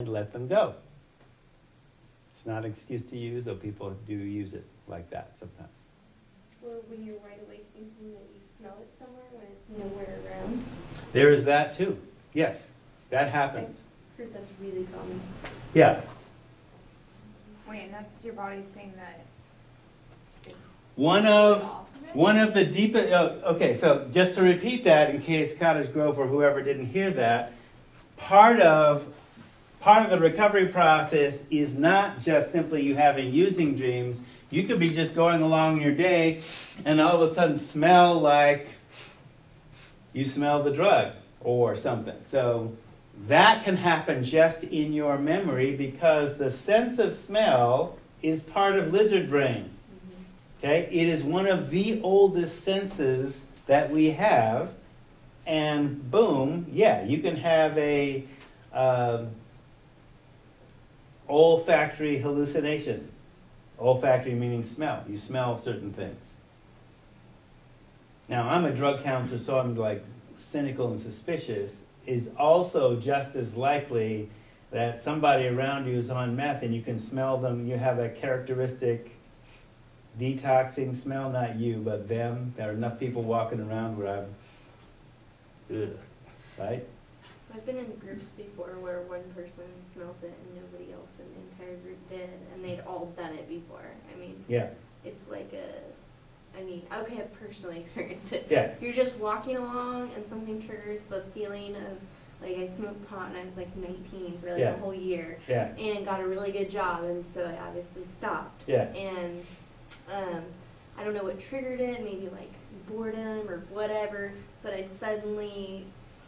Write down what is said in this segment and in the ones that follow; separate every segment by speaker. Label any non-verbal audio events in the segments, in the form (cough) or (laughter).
Speaker 1: let them go. It's not an excuse to use, though people do use it like that sometimes.
Speaker 2: Well, when you're wide awake thinking that you smell it somewhere when it's nowhere around.
Speaker 1: There is that too. Yes, that happens.
Speaker 2: I heard that's really common.
Speaker 1: Yeah.
Speaker 3: Wait, and that's your body saying that it's
Speaker 1: One of
Speaker 3: off of it?
Speaker 1: one of the deepest. Uh, okay, so just to repeat that, in case Cottage Grove or whoever didn't hear that, part of part of the recovery process is not just simply you having using dreams. You could be just going along your day, and all of a sudden smell like you smell the drug or something. So that can happen just in your memory because the sense of smell is part of lizard brain. Okay, it is one of the oldest senses that we have, and boom, yeah, you can have a um, olfactory hallucination. Olfactory meaning smell. You smell certain things. Now, I'm a drug counselor, so I'm like cynical and suspicious. Is also just as likely that somebody around you is on meth and you can smell them. You have a characteristic detoxing smell, not you, but them. There are enough people walking around where I've, ugh, right?
Speaker 2: I've been in groups before where one person smelt it and nobody else in the entire group did, and they'd all done it before. I mean,
Speaker 1: Yeah,
Speaker 2: it's like a, I mean, okay, I've personally (laughs) experienced it.
Speaker 1: yeah,
Speaker 2: You're just walking along and something triggers the feeling of, like, I smoked pot and I was like 19 for like
Speaker 1: Yeah.
Speaker 2: a whole year
Speaker 1: yeah,
Speaker 2: and got a really good job, and so I obviously stopped.
Speaker 1: yeah,
Speaker 2: And um, I don't know what triggered it, maybe like boredom or whatever, but I suddenly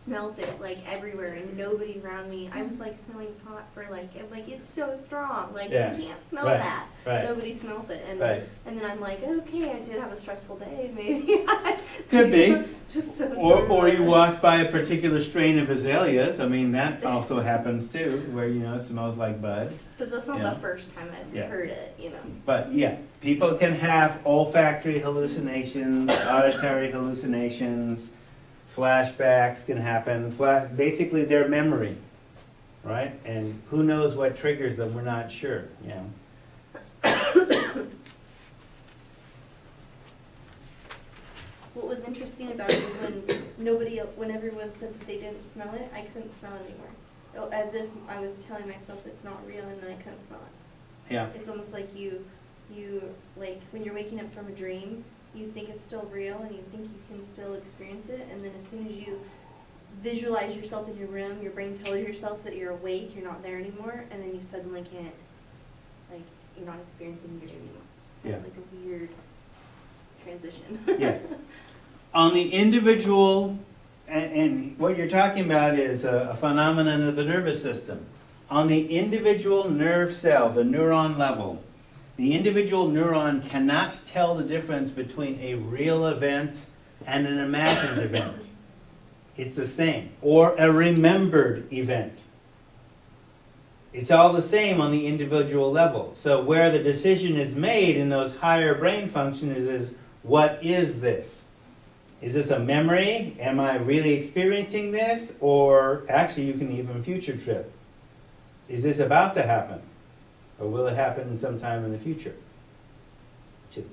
Speaker 2: smelt it like everywhere and nobody around me. I was mm-hmm. like smelling pot for like, I'm like it's so strong, like
Speaker 1: Yeah.
Speaker 2: you can't smell
Speaker 1: Right.
Speaker 2: that.
Speaker 1: right,
Speaker 2: Nobody smelt it, and
Speaker 1: right.
Speaker 2: and then I'm like, okay, I did have a stressful day, (laughs) maybe. I-
Speaker 1: Could be. (laughs)
Speaker 2: Just so
Speaker 1: Or, or you walked by a particular strain of azaleas. I mean, that also (laughs) happens too, where you know it smells like bud.
Speaker 2: But that's not
Speaker 1: Yeah.
Speaker 2: the first time I've
Speaker 1: Yeah.
Speaker 2: heard it, you know.
Speaker 1: But yeah, people can have olfactory hallucinations, auditory hallucinations, flashbacks can happen. Fla- basically, their memory, right? And who knows what triggers them? We're not sure. You know.
Speaker 2: What was interesting about it was when nobody, when everyone said that they didn't smell it, I couldn't smell it anymore. Oh, As if I was telling myself it's not real and then I couldn't smell it.
Speaker 1: Yeah.
Speaker 2: It's almost like you, you, like, when you're waking up from a dream, you think it's still real and you think you can still experience it, and then as soon as you visualize yourself in your room, your brain tells yourself that you're awake, you're not there anymore, and then you suddenly can't, like, you're not experiencing your dream anymore. It's kind of like a weird transition.
Speaker 1: Yes. (laughs) On the individual, and, and what you're talking about is a, a phenomenon of the nervous system. On the individual nerve cell, the neuron level, the individual neuron cannot tell the difference between a real event and an imagined event. It's the same. Or a remembered event. It's all the same on the individual level. So where the decision is made in those higher brain functions is what is this? Is this a memory? Am I really experiencing this? Or actually, you can even future trip. Is this about to happen? Or will it happen sometime in the future? Two.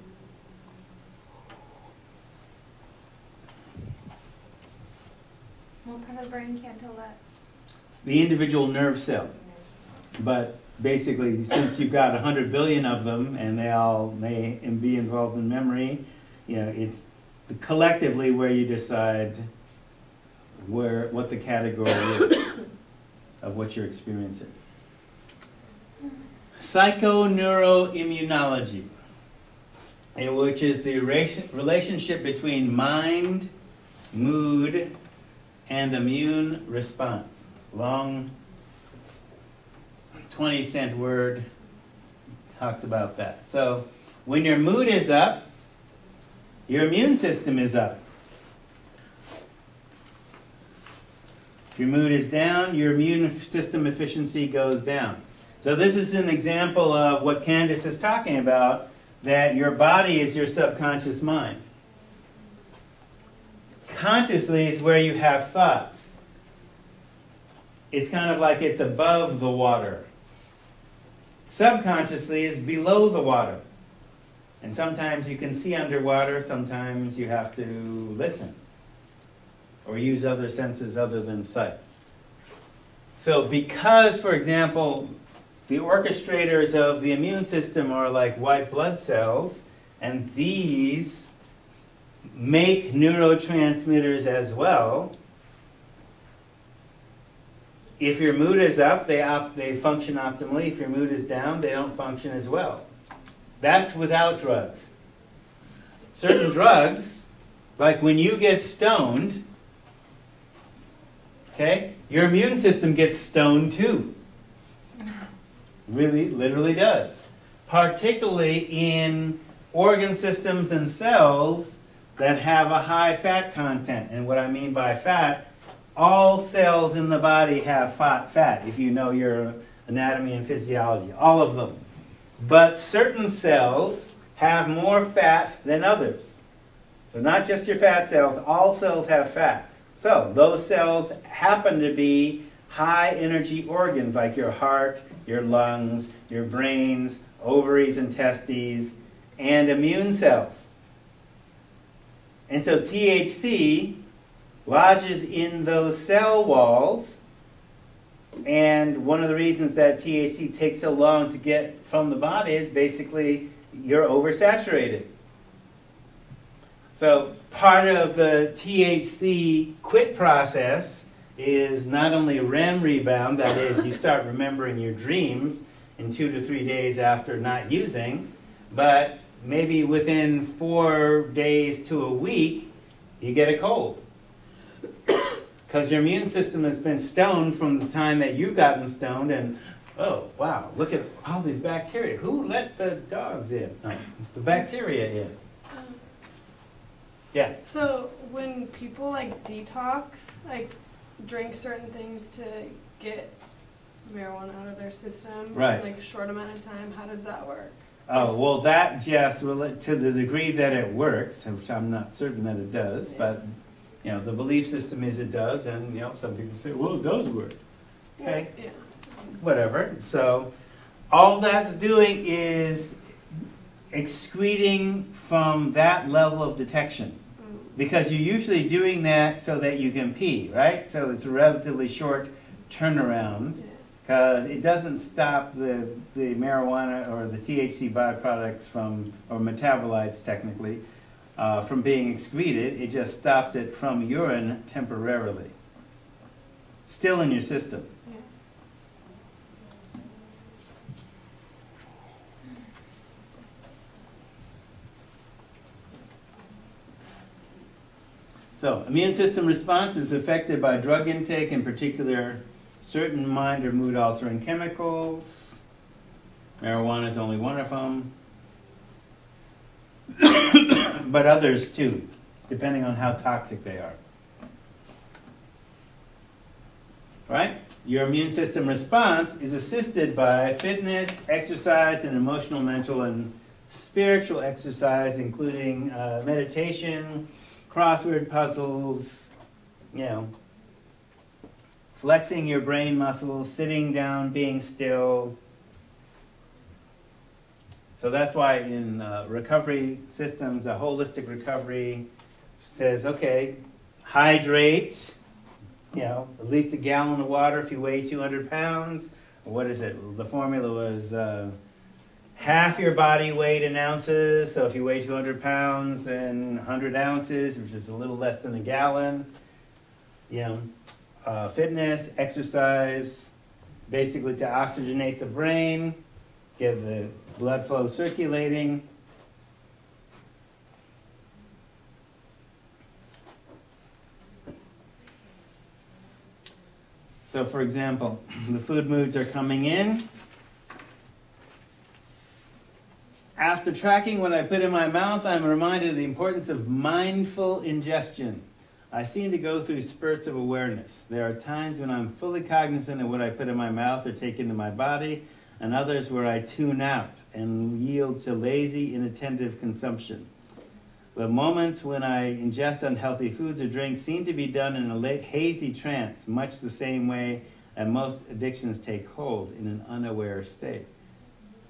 Speaker 3: What part of the brain can't tell that?
Speaker 1: The individual nerve cell. But basically, since you've got 100 billion of them and they all may be involved in memory, you know, it's collectively where you decide where what the category is of what you're experiencing. Psychoneuroimmunology, eh, which is the relationship between mind, mood, and immune response. Long 20 cent word talks about that. So when your mood is up, your immune system is up. If your mood is down, your immune system efficiency goes down. So this is an example of what Candace is talking about, that your body is your subconscious mind. Consciously is where you have thoughts. it's kind of like it's above the water. Subconsciously is below the water. And sometimes you can see underwater, sometimes you have to listen or use other senses other than sight. So, because, for example, the orchestrators of the immune system are like white blood cells, and these make neurotransmitters as well. If your mood is up, they, op- they function optimally. If your mood is down, they don't function as well. That's without drugs. Certain drugs, like when you get stoned, okay, your immune system gets stoned too. Really, literally does. Particularly in organ systems and cells that have a high fat content. And what I mean by fat, all cells in the body have fat, fat if you know your anatomy and physiology, all of them. But certain cells have more fat than others. So, not just your fat cells, all cells have fat. So, those cells happen to be high energy organs like your heart, your lungs, your brains, ovaries and testes, and immune cells. And so THC lodges in those cell walls. And one of the reasons that THC takes so long to get from the body is basically you're oversaturated. So part of the THC quit process is not only REM rebound, that is, you start remembering your dreams in two to three days after not using, but maybe within four days to a week, you get a cold. (coughs) Because your immune system has been stoned from the time that you've gotten stoned, and oh, wow, look at all these bacteria. Who let the dogs in? No, the bacteria in.
Speaker 4: Um,
Speaker 1: Yeah.
Speaker 4: So when people like detox, like drink certain things to get marijuana out of their system,
Speaker 1: Right.
Speaker 4: like a short amount of time, how does that work?
Speaker 1: Oh, well, that just, rela- to the degree that it works, which I'm not certain that it does, but, you know, the belief system is it does, and, you know, some people say, well, it does work. Okay,
Speaker 4: Yeah.
Speaker 1: whatever. So, all that's doing is excreting from that level of detection. Because you're usually doing that so that you can pee, right? So it's a relatively short turnaround because it doesn't stop the, the marijuana or the THC byproducts from, or metabolites technically, uh, from being excreted. It just stops it from urine temporarily. Still in your system.
Speaker 4: Yeah.
Speaker 1: So, immune system response is affected by drug intake, in particular, certain mind or mood altering chemicals. Marijuana is only one of them. (coughs) but others too, depending on how toxic they are. Right? Your immune system response is assisted by fitness, exercise, and emotional, mental, and spiritual exercise, including uh, meditation, crossword puzzles, you know, flexing your brain muscles, sitting down, being still. So that's why in uh, recovery systems, a holistic recovery says, okay, hydrate, you know, at least a gallon of water if you weigh 200 pounds. What is it? The formula was uh, half your body weight in ounces. So if you weigh 200 pounds, then 100 ounces, which is a little less than a gallon. You know, uh, fitness, exercise, basically to oxygenate the brain, get the blood flow circulating. So, for example, (clears throat) the food moods are coming in. After tracking what I put in my mouth, I'm reminded of the importance of mindful ingestion. I seem to go through spurts of awareness. There are times when I'm fully cognizant of what I put in my mouth or take into my body, and others where I tune out and yield to lazy, inattentive consumption. The moments when I ingest unhealthy foods or drinks seem to be done in a late, hazy trance, much the same way and most addictions take hold in an unaware state.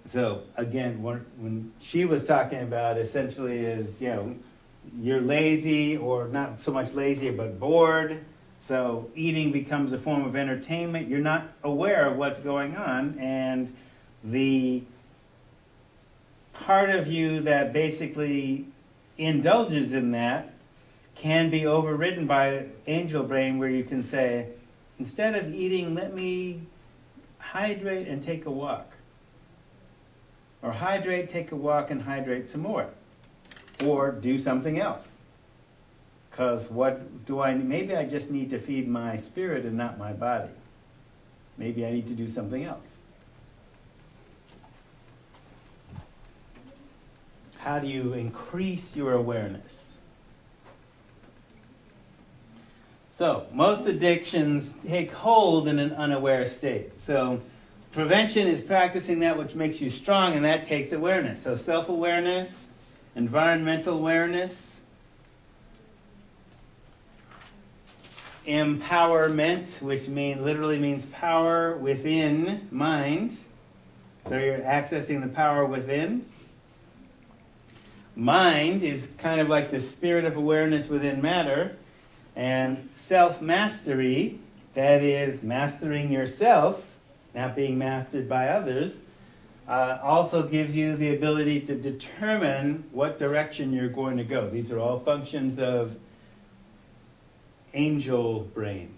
Speaker 1: So again, when, when she was talking about essentially is, you know, you're lazy or not so much lazy but bored. So eating becomes a form of entertainment. You're not aware of what's going on and the part of you that basically indulges in that can be overridden by angel brain where you can say instead of eating let me hydrate and take a walk or hydrate, take a walk, and hydrate some more. Or do something else. Because what do I, maybe I just need to feed my spirit and not my body. Maybe I need to do something else. How do you increase your awareness? So, most addictions take hold in an unaware state. So, Prevention is practicing that which makes you strong, and that takes awareness. So, self awareness, environmental awareness, empowerment, which mean, literally means power within mind. So, you're accessing the power within. Mind is kind of like the spirit of awareness within matter. And self mastery, that is mastering yourself not being mastered by others, uh, also gives you the ability to determine what direction you're going to go. These are all functions of angel brain.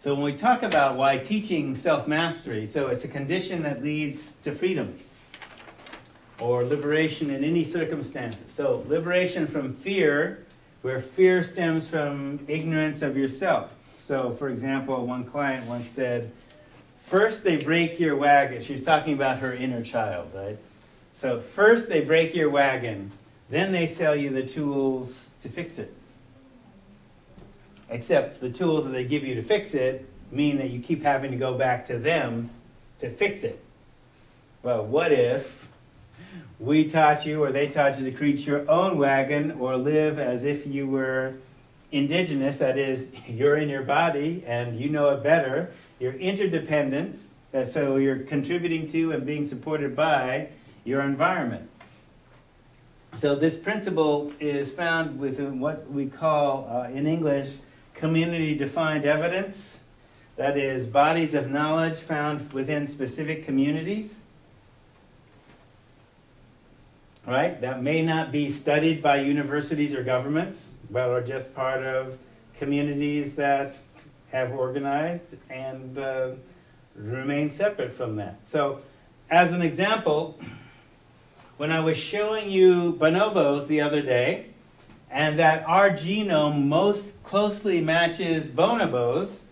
Speaker 1: So when we talk about why teaching self-mastery, so it's a condition that leads to freedom or liberation in any circumstances. So liberation from fear where fear stems from ignorance of yourself. So, for example, one client once said, First they break your wagon. She's talking about her inner child, right? So, first they break your wagon, then they sell you the tools to fix it. Except the tools that they give you to fix it mean that you keep having to go back to them to fix it. Well, what if we taught you or they taught you to create your own wagon or live as if you were indigenous, that is, (laughs) you're in your body and you know it better. You're interdependent, so you're contributing to and being supported by your environment. So, this principle is found within what we call uh, in English community defined evidence. That is, bodies of knowledge found within specific communities right? That may not be studied by universities or governments, but are just part of communities that have organized and uh, remain separate from that. So, as an example, when I was showing you bonobos the other day, and that our genome most closely matches bonobos,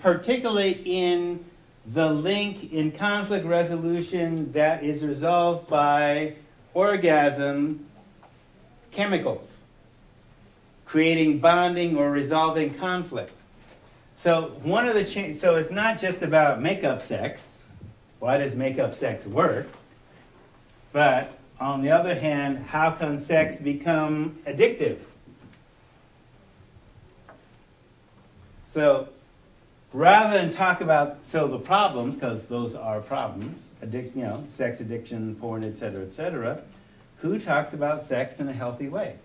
Speaker 1: particularly in the link in conflict resolution that is resolved by orgasm chemicals, creating bonding or resolving conflict. So one of the cha- so it's not just about makeup sex. Why does makeup sex work? But on the other hand, how can sex become addictive? So rather than talk about so the problems because those are problems addict you know sex addiction porn etc etc who talks about sex in a healthy way?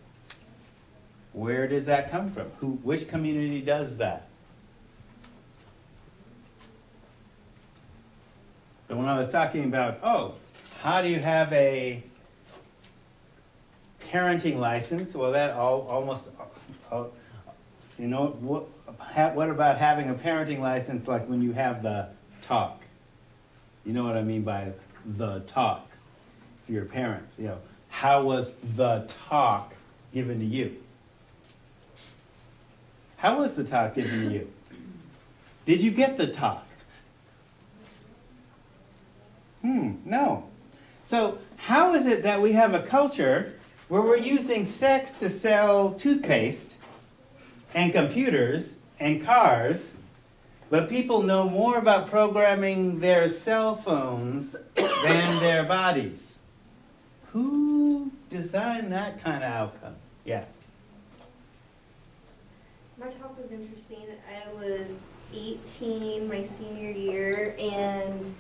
Speaker 1: Where does that come from? Who which community does that? But when i was talking about oh how do you have a parenting license? Well that all, almost uh, you know what what about having a parenting license like when you have the talk? You know what I mean by the talk for your parents. You know, how was the talk given to you? How was the talk given to you? Did you get the talk? Hmm, no. So, how is it that we have a culture where we're using sex to sell toothpaste and computers and cars, but people know more about programming their cell phones (coughs) than their bodies. Who designed that kind of outcome? Yeah.
Speaker 2: My talk was interesting. I was 18 my senior year, and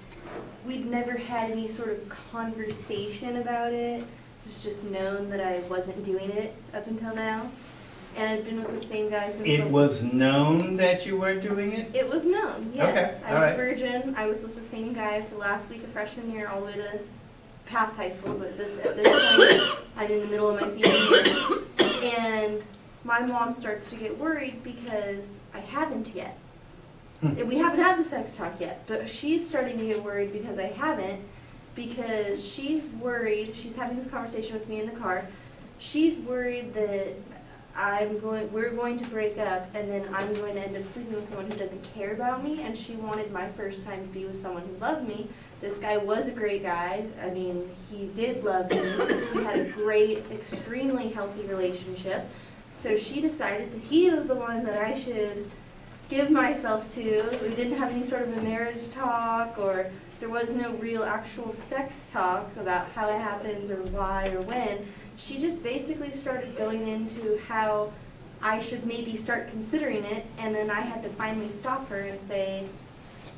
Speaker 2: we'd never had any sort of conversation about it. It was just known that I wasn't doing it up until now. And I'd been with the same guy since.
Speaker 1: It was known that you weren't doing it?
Speaker 2: It was known, yes.
Speaker 1: Okay,
Speaker 2: I was
Speaker 1: alright.
Speaker 2: a virgin. I was with the same guy for the last week of freshman year all the way to past high school, but this, at this point, I'm in the middle of my senior year. And my mom starts to get worried because I haven't yet.
Speaker 1: Hmm.
Speaker 2: We haven't had the sex talk yet, but she's starting to get worried because I haven't, because she's worried, she's having this conversation with me in the car. She's worried that I'm going, we're going to break up, and then I'm going to end up sleeping with someone who doesn't care about me, and she wanted my first time to be with someone who loved me. This guy was a great guy. I mean, he did love me. We had a great, extremely healthy relationship. So she decided that he was the one that I should give myself to. We didn't have any sort of a marriage talk, or there was no real actual sex talk about how it happens, or why, or when. She just basically started going into how I should maybe start considering it, and then I had to finally stop her and say,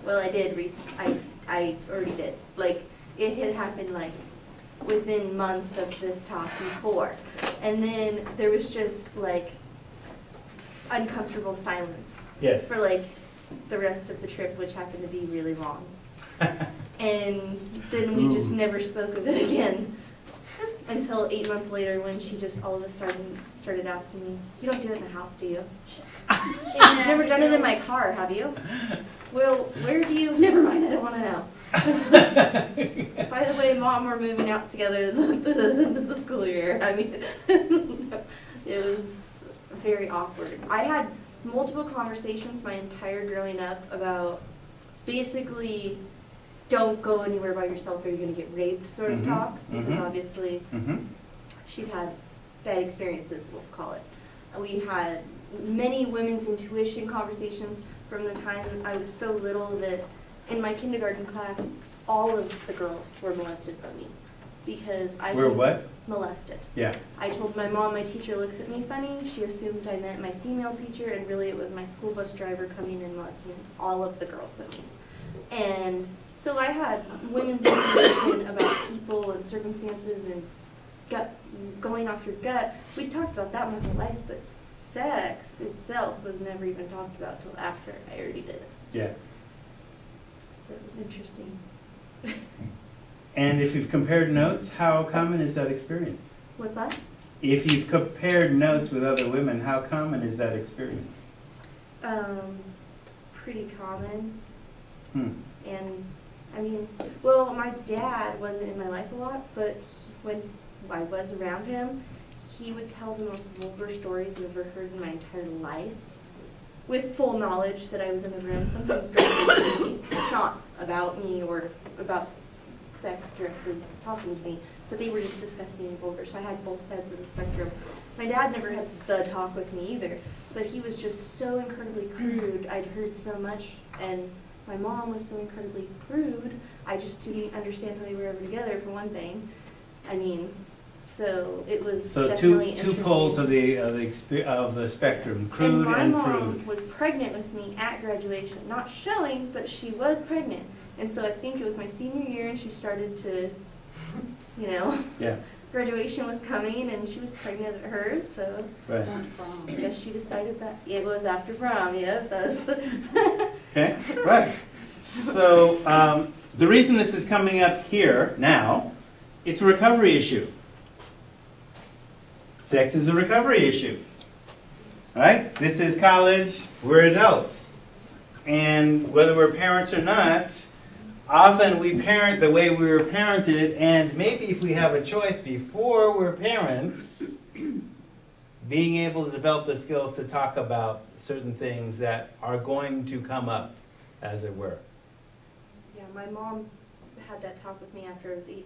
Speaker 2: well, I did, rec- I, I already did. Like, it had happened like within months of this talk before. And then there was just like uncomfortable silence
Speaker 1: Yes.
Speaker 2: for like the rest of the trip, which happened to be really long. (laughs) And then we just never spoke of it again until eight months later when she just all of a sudden started asking me, You don't do it in the house, do you?
Speaker 3: She
Speaker 2: You've never done it in my car, have you? Well, where do you? Never mind, I don't want to know. (laughs) By the way, mom, we're moving out together the, the, the school year. I mean, (laughs) it was very awkward. I had multiple conversations my entire growing up about basically don't go anywhere by yourself or you're going to get raped sort of
Speaker 1: Mhm,
Speaker 2: talks because
Speaker 1: mhm.
Speaker 2: obviously
Speaker 1: Mhm.
Speaker 2: she'd had bad experiences, we'll call it. We had many women's intuition conversations from the time I was so little that in my kindergarten class, all of the girls were molested by me because I
Speaker 1: We're what?
Speaker 2: molested.
Speaker 1: Yeah.
Speaker 2: I told my mom my teacher looks at me funny. She assumed I meant my female teacher, and really it was my school bus driver coming and molesting all of the girls but me. And so I had women's (coughs) information about people and circumstances and gut going off your gut. We talked about that my whole life, but sex itself was never even talked about till after I already did it.
Speaker 1: Yeah.
Speaker 2: So it was interesting. (laughs)
Speaker 1: And if you've compared notes, how common is that experience?
Speaker 2: What's that?
Speaker 1: If you've compared notes with other women, how common is that experience?
Speaker 2: Um, pretty common.
Speaker 1: Hmm.
Speaker 2: And I mean, well, my dad wasn't in my life a lot, but he, when I was around him, he would tell the most vulgar stories I've ever heard in my entire life, with full knowledge that I was in the room. Sometimes directly, not about me or about sex directly talking to me, but they were just disgusting and vulgar. So I had both sides of the spectrum. My dad never had the talk with me either, but he was just so incredibly crude. I'd heard so much, and my mom was so incredibly prude. I just didn't understand how they were ever together, for one thing. I mean, so it was
Speaker 1: So
Speaker 2: definitely
Speaker 1: two, two poles of the, of the, of the spectrum, crude
Speaker 2: and
Speaker 1: and
Speaker 2: my
Speaker 1: prude.
Speaker 2: mom was pregnant with me at graduation, not showing, but she was pregnant. And so I think it was my senior year, and she started to, you know,
Speaker 1: Yeah,
Speaker 2: graduation was coming, and she was pregnant at hers. So
Speaker 1: right.
Speaker 2: I guess she decided that it was after prom. Yeah, that's. (laughs)
Speaker 1: Okay, right. So, um, the reason this is coming up here now, it's a recovery issue. Sex is a recovery issue. Right? This is college, we're adults. And whether we're parents or not, often we parent the way we were parented, and maybe if we have a choice before we're parents, being able to develop the skills to talk about certain things that are going to come up, as it were.
Speaker 2: Yeah, my mom had that talk with me after I was 18,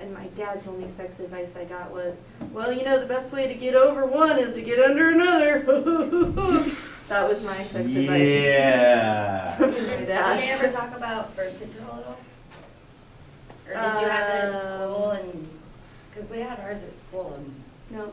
Speaker 2: and my dad's only sex advice I got was, well, you know, the best way to get over one is to get under another. (laughs) that was my sex advice.
Speaker 1: Yeah.
Speaker 2: From
Speaker 3: Did
Speaker 2: my
Speaker 3: they, did they ever talk about birth control at all? Or did you have it at
Speaker 2: Um,
Speaker 3: school and, because we had ours at school and
Speaker 2: No.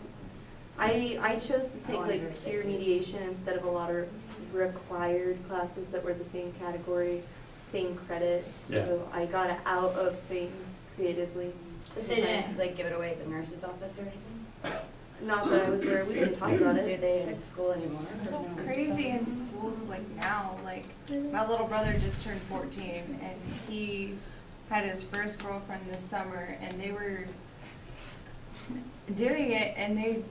Speaker 2: I, I chose to take like peer mediation instead of a lot of required classes that were the same category, same credit. So I got out of things creatively.
Speaker 5: But they didn't like give it away at the nurse's office or anything?
Speaker 2: Not that I was there, we didn't talk about it.
Speaker 5: Do
Speaker 2: it.
Speaker 5: they in school anymore? or
Speaker 3: So
Speaker 5: no?
Speaker 3: crazy in schools like now, like my little brother just turned fourteen and he had his first girlfriend this summer and they were doing it and they,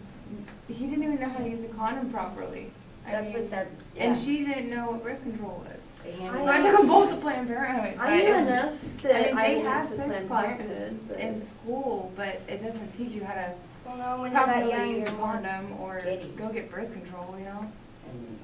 Speaker 3: he didn't even know how to use a condom properly. I
Speaker 5: That's
Speaker 3: mean,
Speaker 5: what said, yeah.
Speaker 3: And she didn't know what birth control was.
Speaker 2: I
Speaker 3: So I took them both to Planned Parenthood.
Speaker 2: I
Speaker 3: but
Speaker 2: knew
Speaker 3: it's-
Speaker 2: enough
Speaker 3: I
Speaker 2: that
Speaker 3: mean,
Speaker 2: I
Speaker 3: they
Speaker 2: went
Speaker 3: have
Speaker 2: to
Speaker 3: sex classes
Speaker 2: Parenthood,
Speaker 3: in school, but it doesn't teach you how to
Speaker 4: Well, no, when you're that
Speaker 3: properly
Speaker 4: young,
Speaker 3: use a condom or
Speaker 5: Giddy.
Speaker 3: go get birth control, you know?
Speaker 5: and,